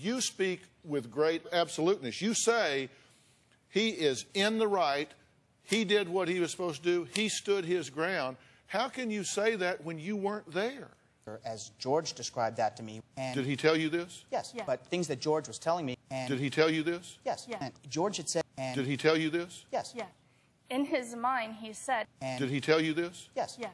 you speak with great absoluteness. You say he is in the right. He did what he was supposed to do. He stood his ground. How can you say that when you weren't there? As George described that to me, Did he tell you this? yes, Yeah. but things that George was telling me, Did he tell you this? yes, Yeah. and George had said, Did he tell you this? yes, Yeah. In his mind, he said, Did he tell you this? yes, Yeah.